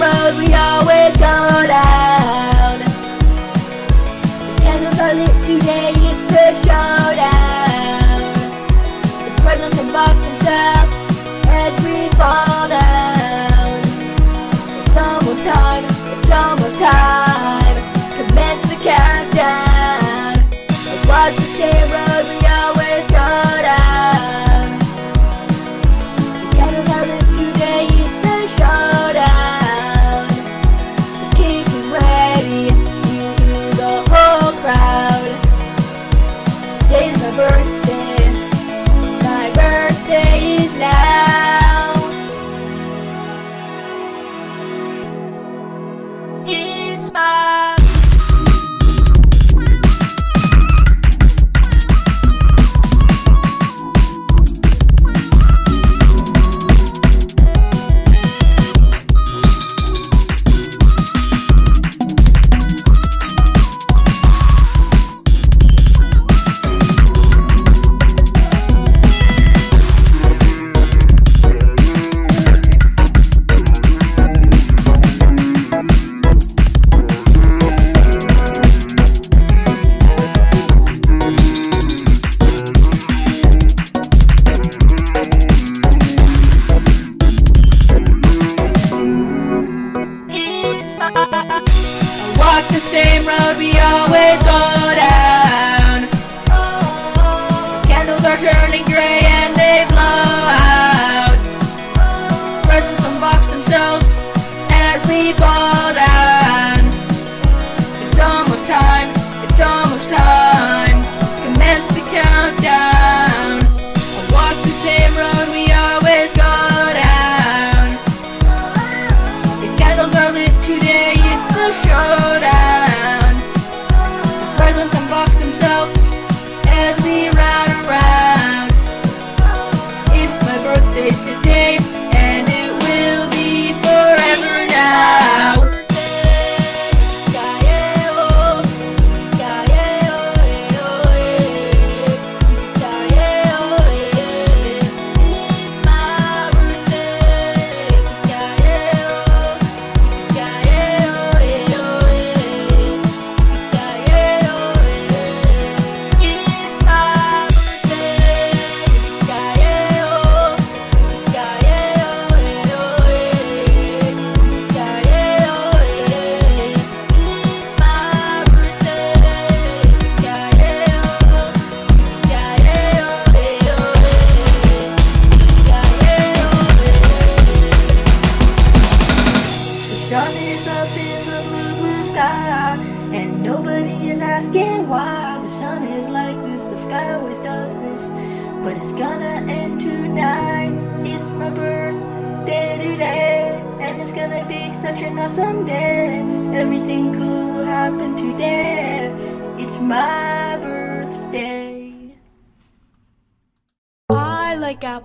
same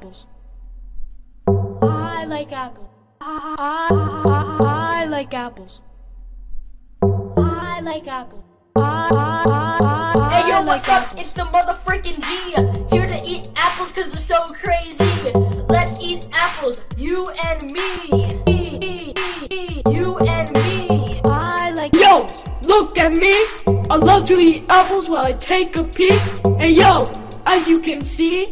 apples. I like apples. I, I, I like apples. I like apples. I, I, I, Hey yo, I what's like up? apples. It's the motherfucking G. Here to eat apples cause they're so crazy. Let's eat apples, you and me. You and me. I like Yo, look at me. I love to eat apples while I take a peek. And yo, as you can see,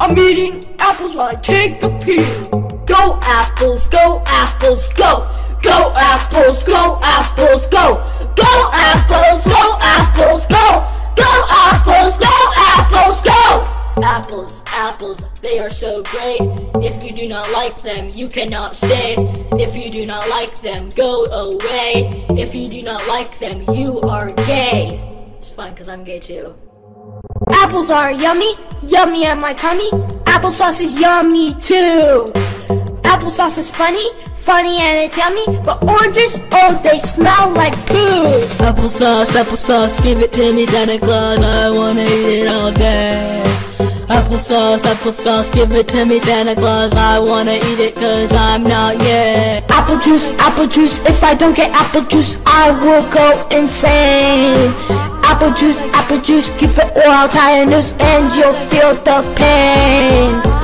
I'm eating apples while I take a peek. Go apples, go apples, go. Go apples, go apples, go. Go apples, go apples, go. Go apples, go apples, go. Apples, apples, they are so great. If you do not like them, you cannot stay. If you do not like them, go away. If you do not like them, you are gay. It's fine because I'm gay too. Apples are yummy, yummy in my tummy. Applesauce is yummy too. Applesauce is funny, funny and it's yummy. But oranges, oh, they smell like poo. Applesauce, applesauce, give it to me, Santa Claus. I wanna eat it all day. Applesauce, applesauce, give it to me, Santa Claus. I wanna eat it cause I'm not yet. Apple juice, apple juice. If I don't get apple juice, I will go insane. Apple juice, apple juice. Keep it I'll tie a noose and you'll feel the pain.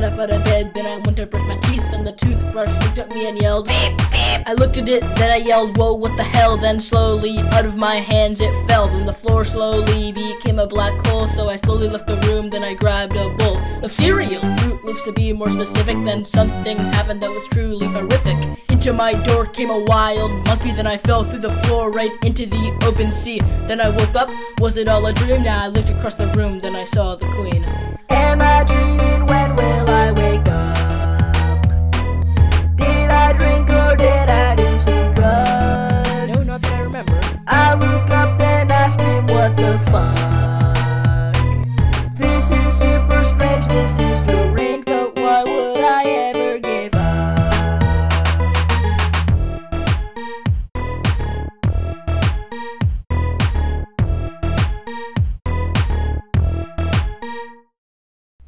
Got up out of bed, then I went to brush my teeth, and the toothbrush looked at me and yelled, beep, beep. I looked at it, then I yelled, whoa, what the hell? Then slowly, out of my hands it fell, then the floor slowly became a black hole. So I slowly left the room, then I grabbed a bowl of cereal. Froot Loops to be more specific, then something happened that was truly horrific. Into my door came a wild monkey, then I fell through the floor right into the open sea. Then I woke up, was it all a dream? Now I looked across the room, then I saw the queen.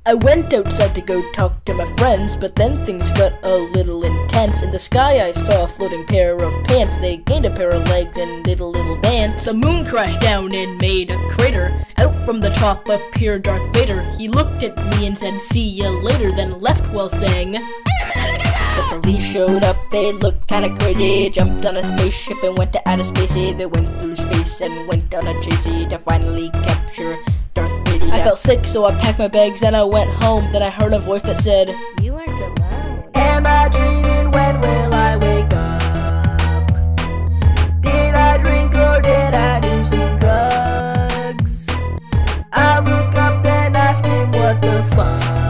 I went outside to go talk to my friends, but then things got a little intense. In the sky, I saw a floating pair of pants. They gained a pair of legs and did a little dance. The moon crashed down and made a crater. Out from the top appeared Darth Vader. He looked at me and said, See ya later, then left while saying, the police showed up, they looked kinda crazy. Jumped on a spaceship and went to outer space. They went through space and went on a chase to finally capture. I felt sick, so I packed my bags and I went home. Then I heard a voice that said, You aren't alone. Am I dreaming? When will I wake up? Did I drink or did I do some drugs? I look up and I scream, what the fuck?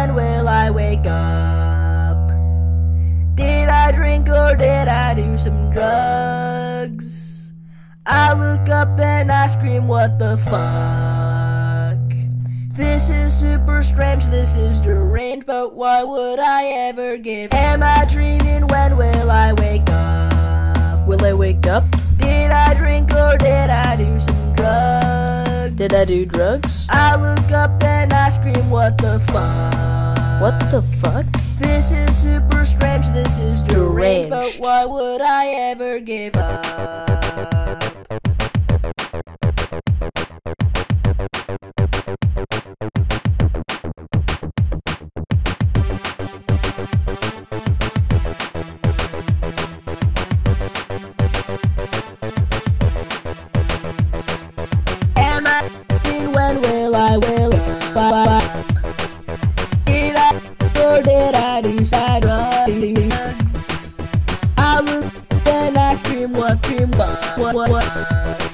When will I wake up? Did I drink or did I do some drugs? I look up and I scream, what the fuck? This is super strange, this is deranged, but why would I ever give? Am I dreaming? When will I wake up? Will I wake up? Did I drink or did I do some drugs? Did I do drugs? I look up and I scream, what the fuck? What the fuck? This is super strange, this is deranged, Deranged. but why would I ever give up? Did I do side drugs? I look and I scream what scream what what what,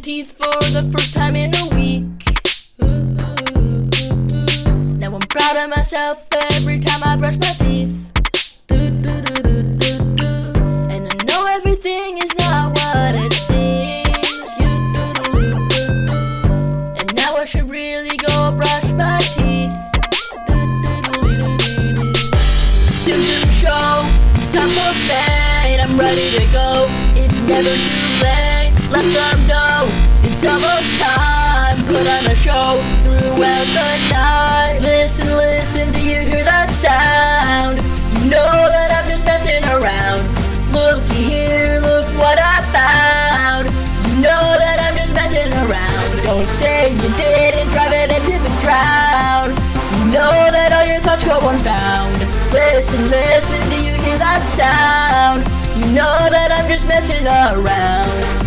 teeth for the first time in a week. Now I'm proud of myself every time I brush my teeth. And I know everything is not what it seems. And now I should really go brush my teeth. Symptoms show it's time for bed. I'm ready to go. It's never too late. Let them throughout the night. Listen, listen, do you hear that sound? You know that I'm just messing around. Looky here, look what I found. You know that I'm just messing around. Don't say you didn't drive it into the ground. You know that all your thoughts go unfound. Listen, listen, do you hear that sound? You know that I'm just messing around.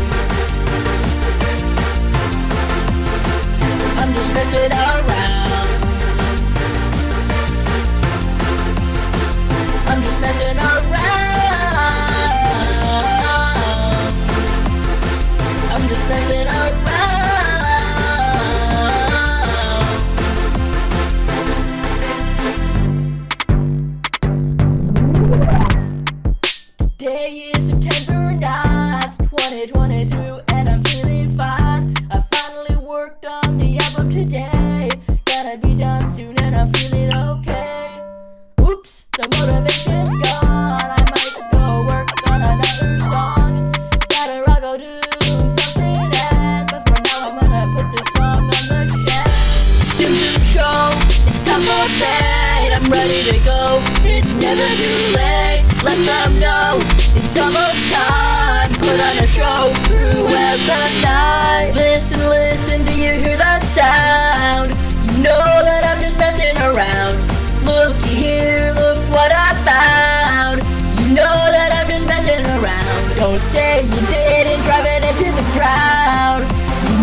I'm just messing around. I'm just messing around. I'm just messing around. Bed. I'm ready to go. It's never too late. Let them know it's almost time. Put on a show throughout the night. Listen, listen, do you hear that sound? You know that I'm just messing around. Looky here, look what I found. You know that I'm just messing around. Don't say you didn't drive it into the ground.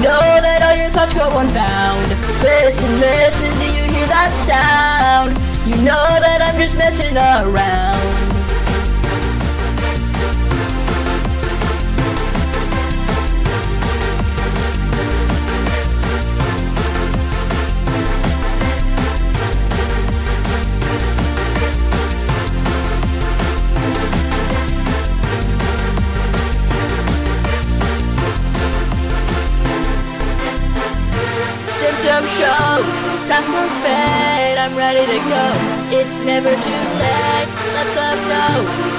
Know that all your thoughts go unfound. Listen, listen, do you hear that sound? You know that I'm just messing around. Time for fade. I'm ready to go. It's never too late. Let them know.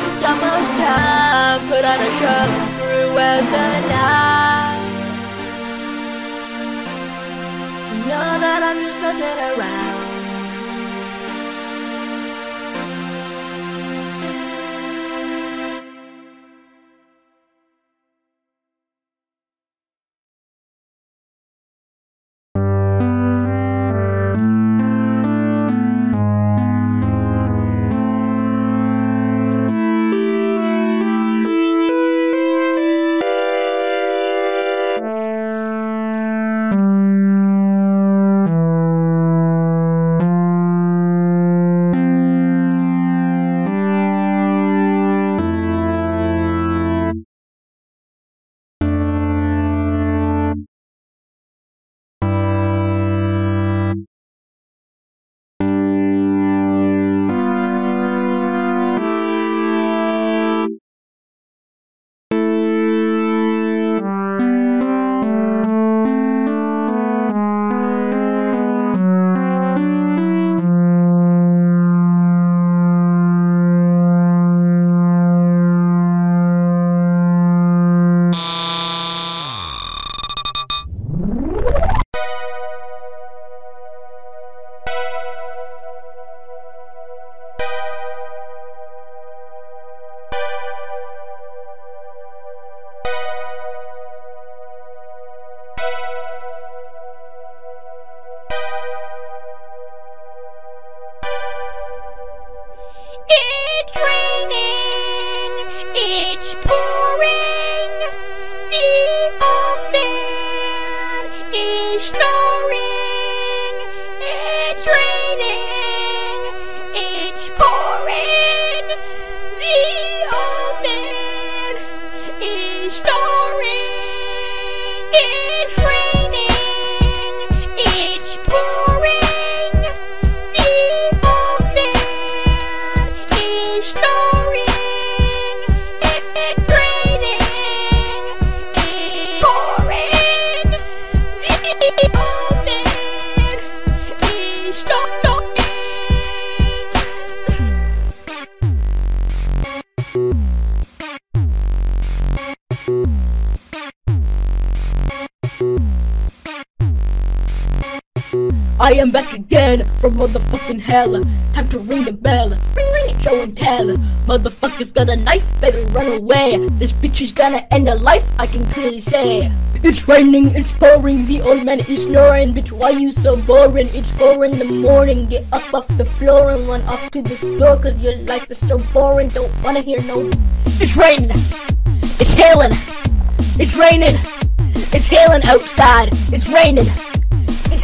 It's almost time. Put on a show throughout the night. Know that I'm just messing around. Motherfucking hell. Time to ring the bell. Ring, ring it, show and tell. Motherfucker's got a knife, better run away. This bitch is gonna end a life, I can clearly say. It's raining, it's pouring, the old man is snoring. Bitch, why you so boring? It's four in the morning. Get up off the floor and run off to the store, cause your life is so boring. Don't wanna hear no. It's raining, it's hailing, it's raining, it's hailing outside, it's raining.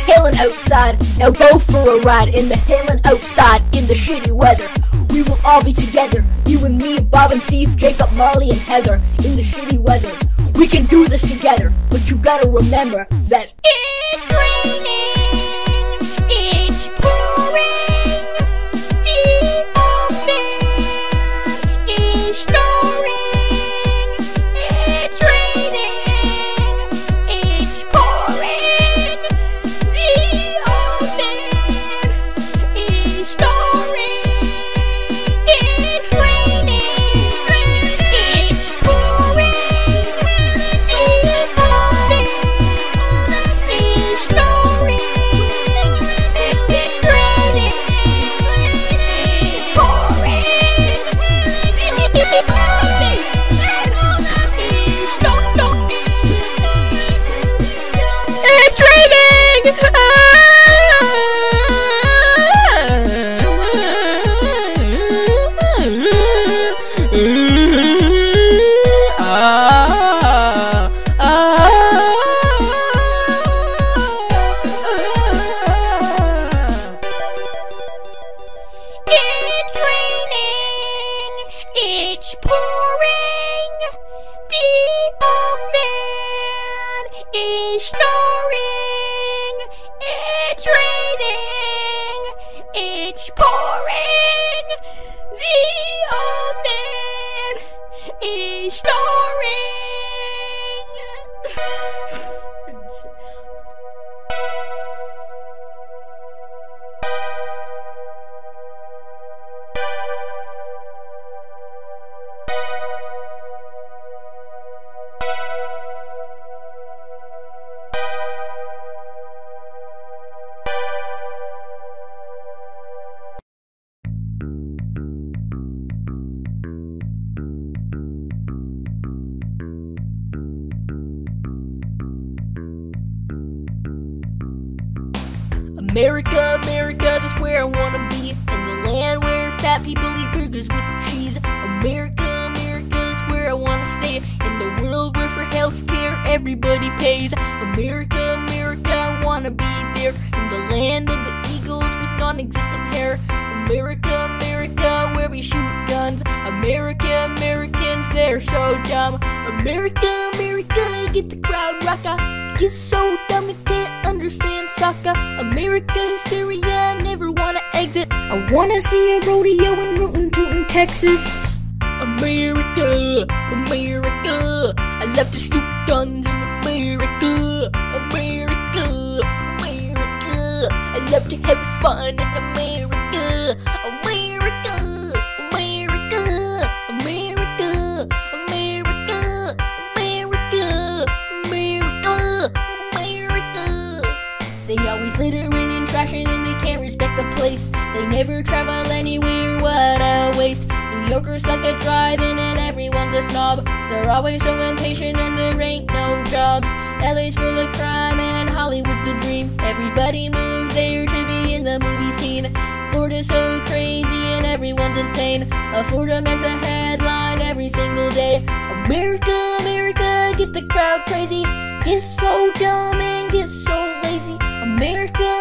Hailing outside. Now go for a ride in the hailing outside in the shitty weather. We will all be together. You and me, Bob and Steve, Jacob, Marley, and Heather in the shitty weather. We can do this together, but you gotta remember that It's America, America, that's where I wanna be. In the land where fat people eat burgers with cheese. America, America, that's where I wanna stay. In the world where for healthcare everybody pays. America, America, I wanna be there. In the land of the eagles with non-existent hair. America, America, where we shoot guns. America, Americans, they're so dumb. America, America, get the crowd rocka. You're so dumb you can't understand soccer. America hysteria, never wanna exit. I wanna see a rodeo in Rootin' Tootin', Texas. America, America, I love to shoot guns in America. America, America, I love to have fun in America. America, They never travel anywhere, what a waste. New Yorkers suck at driving and everyone's a snob. They're always so impatient and there ain't no jobs. LA's full of crime and Hollywood's the dream. Everybody moves there to be in the movie scene. Florida's so crazy and everyone's insane. A Florida makes a headline every single day. America, America, get the crowd crazy. Get so dumb and get so lazy. America,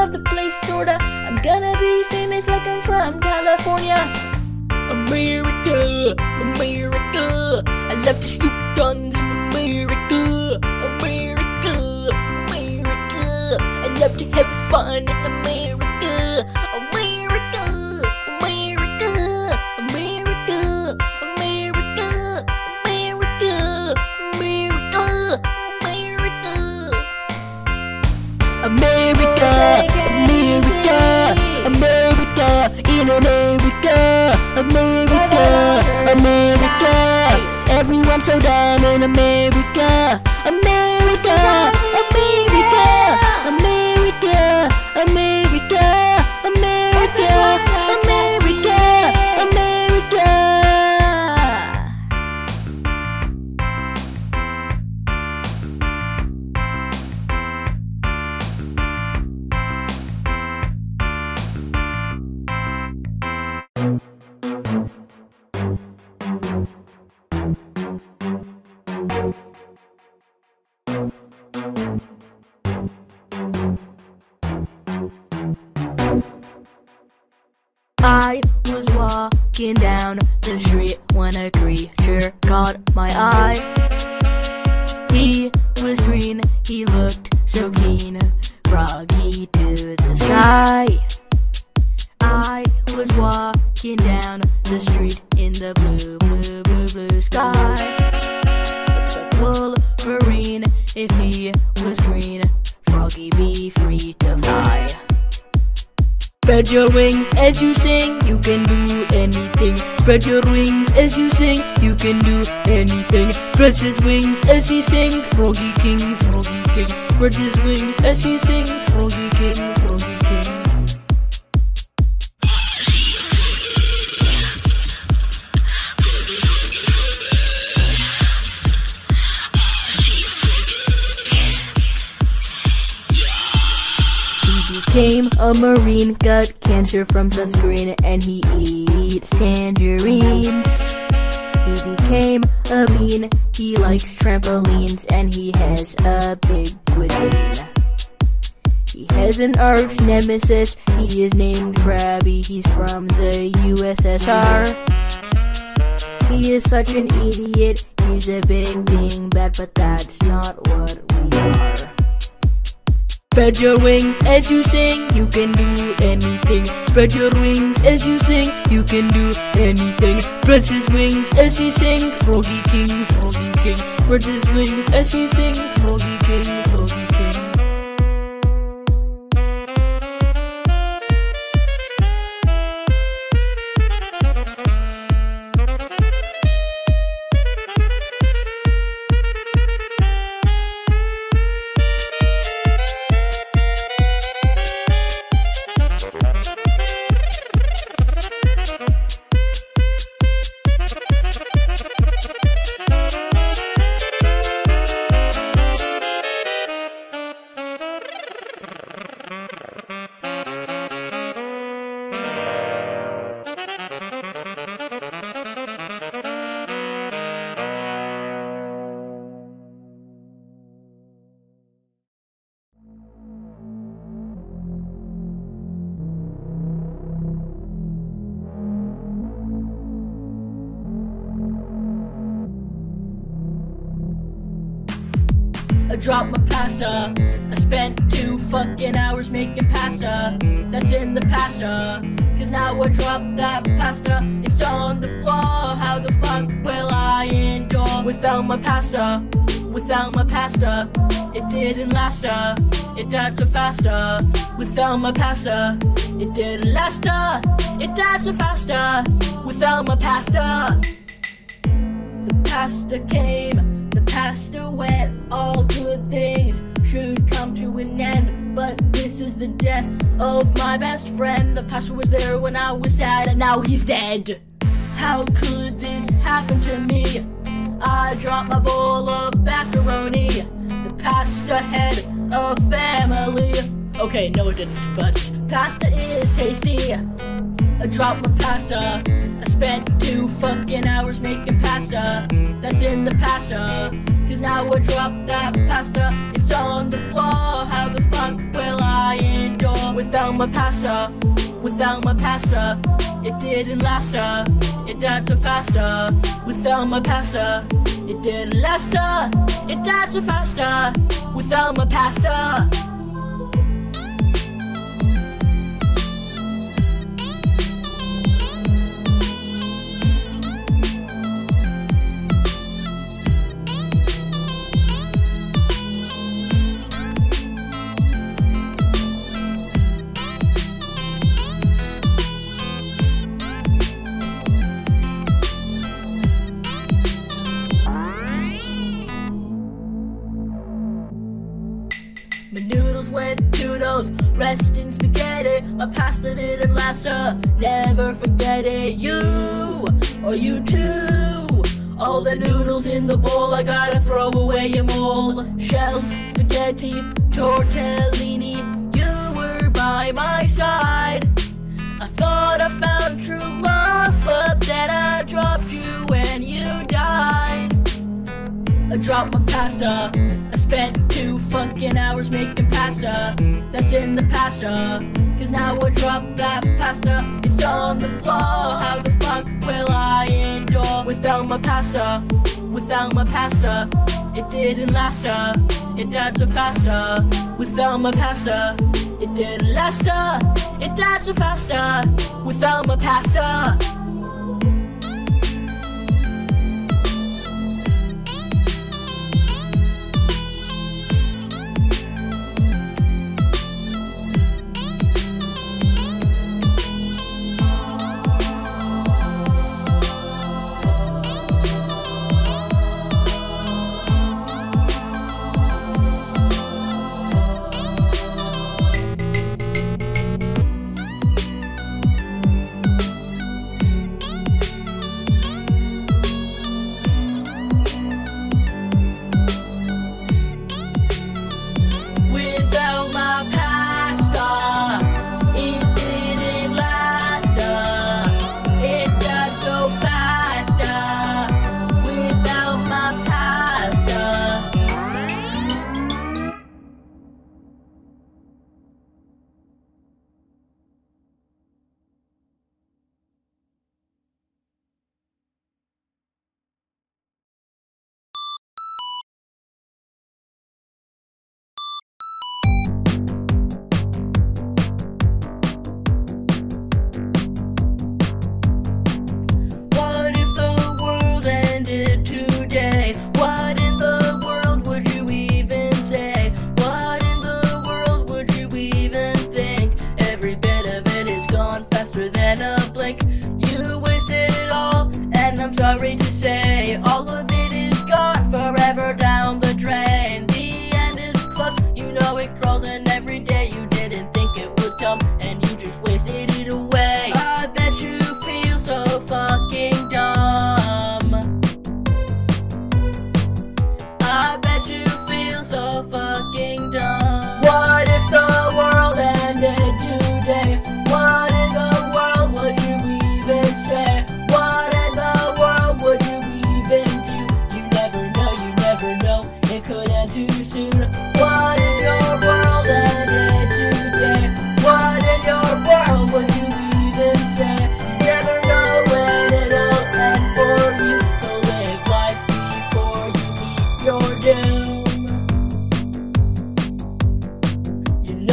love the place sorta. I'm gonna be famous like I'm from California. America, America, I love to shoot guns in America. America, America, I love to have fun in America. America, America. Everyone's so dumb in America, America, America, America, I was walking down the street when a creature caught my eye. He was green, he looked so keen, froggy to the sky. I was walking down the street in the blue, Spread your wings as you sing, you can do anything. Spread your wings as you sing, you can do anything. Spread his wings as he sings, Froggy King, Froggy King. Spread his wings as he sings, became a marine, got cancer from sunscreen, and he eats tangerines. He became a bean, he likes trampolines, and he has a big cuisine. He has an arch nemesis, he is named Krabby, he's from the USSR. He is such an idiot, he's a big dingbat, but that's not what we are. Spread your wings as you sing, you can do anything. Spread your wings as you sing, you can do anything. Spread his wings as he sings, Froggy King, Froggy King. Spread his wings as he sings, Froggy King, Froggy King. In the pasta. Cause now I dropped that pasta. It's on the floor. How the fuck will I endure without my pasta? Without my pasta, it didn't last. Uh, it died so faster. Without my pasta, it didn't last. Uh, it died so faster. Without my pasta. The pasta came, the pasta went. All good things should come to an end. But this is the death of my best friend. The pasta was there when I was sad, and now he's dead. How could this happen to me? I dropped my bowl of macaroni. The pasta had a family. Okay, no, it didn't, but pasta is tasty. I dropped my pasta. I spent two fucking hours making pasta. That's in the pasta. Cause now I dropped that pasta. It's on the floor. Without my pasta? Without my pasta, it didn't last. Uh, it died so faster. Without my pasta, it didn't last. Uh, it died so faster. Without my pasta. Uh, never forget it. You, or you too. All the noodles in the bowl, I gotta throw away them all. Shells, spaghetti, tortellini. You were by my side. I thought I found true love, but then I dropped you when you died. I dropped my pasta. I spent fucking hours making pasta that's in the pasta. Cause now we'll drop that pasta. It's on the floor. How the fuck will I endure without my pasta? Without my pasta, it didn't last. Uh. It died so faster. Uh. Without my pasta, it didn't last. Uh. It died so faster. Uh. Without my pasta.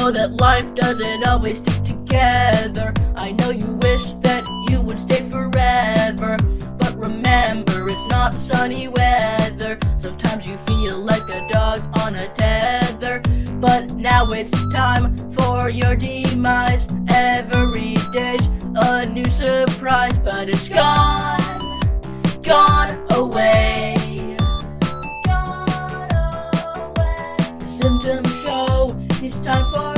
know that life doesn't always stick together. I know you wish that you would stay forever. But remember, it's not sunny weather. Sometimes you feel like a dog on a tether. But now it's time for your demise. Every day's a new surprise, but it's gone, gone away. Gone away. The symptoms show it's time for